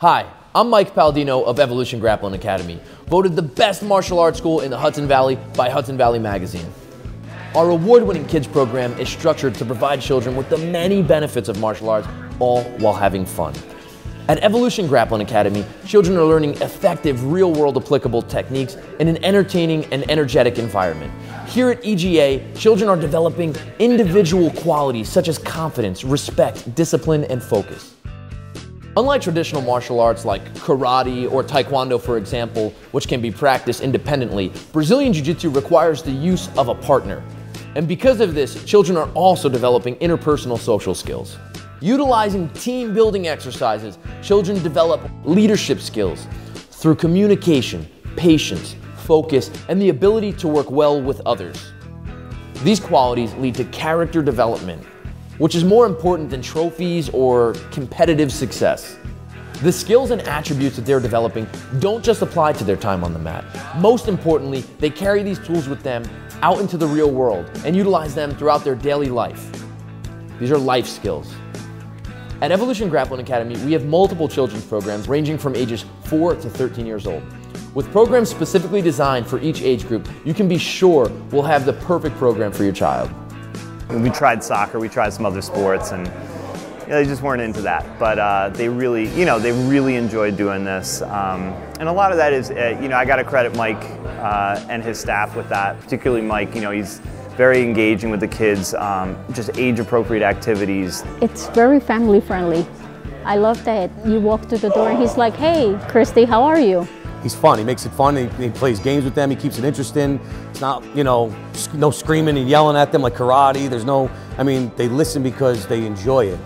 Hi, I'm Mike Palladino of Evolution Grappling Academy, voted the best martial arts school in the Hudson Valley by Hudson Valley Magazine. Our award winning kids program is structured to provide children with the many benefits of martial arts, all while having fun. At Evolution Grappling Academy, children are learning effective, real world applicable techniques in an entertaining and energetic environment. Here at EGA, children are developing individual qualities such as confidence, respect, discipline, and focus. Unlike traditional martial arts like karate or taekwondo, for example, which can be practiced independently, Brazilian Jiu Jitsu requires the use of a partner. And because of this, children are also developing interpersonal social skills. Utilizing team building exercises, children develop leadership skills through communication, patience, focus, and the ability to work well with others. These qualities lead to character development, which is more important than trophies or competitive success. The skills and attributes that they're developing don't just apply to their time on the mat. Most importantly, they carry these tools with them out into the real world and utilize them throughout their daily life. These are life skills. At Evolution Grappling Academy, we have multiple children's programs ranging from ages 4 to 13 years old. With programs specifically designed for each age group, you can be sure we'll have the perfect program for your child. We tried soccer, we tried some other sports, and you know, they just weren't into that. But uh, they really, you know, they really enjoyed doing this. Um, and a lot of that is, uh, you know, I got to credit Mike uh, and his staff with that, particularly Mike. You know, he's very engaging with the kids, um, just age-appropriate activities. It's very family friendly. I love that you walk through the door and he's like, hey, Christy, how are you? He's fun. He makes it fun. He, he, plays games with them. He keeps it interesting. It's not, you know, no screaming and yelling at them like karate. There's no, I mean, they listen because they enjoy it.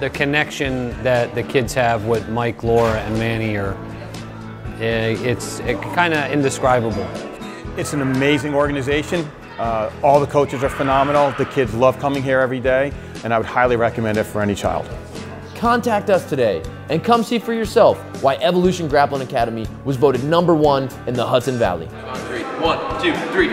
The connection that the kids have with Mike, Laura, and Manny are, eh, it's it kind of indescribable. It's an amazing organization. Uh, all the coaches are phenomenal. The kids love coming here every day, and I would highly recommend it for any child. Contact us today and come see for yourself why Evolution Grappling Academy was voted number one in the Hudson Valley. One, two, three.